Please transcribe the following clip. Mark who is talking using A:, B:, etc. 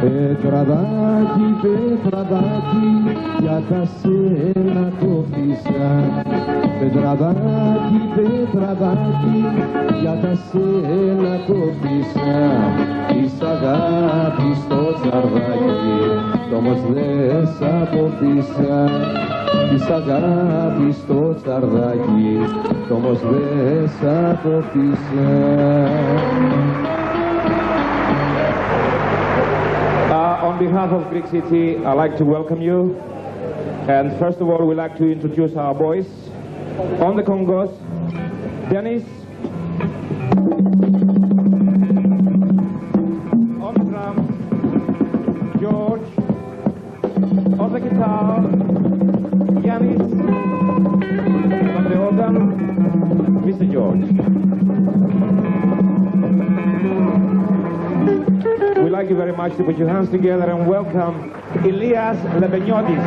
A: Πετραδάκι, πετραδάκι, για τα σένα το φύσα. Πετραδάκι, πετραδάκι, για τα σένα το φύσα. Της αγάπης το τσαρδάκι, κι όμως δεν σ' αποφύσα. Της αγάπης το τσαρδάκι, κι όμως δεν σ' αποφύσα.
B: Behalf of Greek City, I'd like to welcome you. And first of all, we'd like to introduce our boys. On the congos, Dennis. On the drums, George. On the guitar, Yanis. On the organ, Mr. George. We'd you very much to put your hands together and welcome Elias Lepeniotis.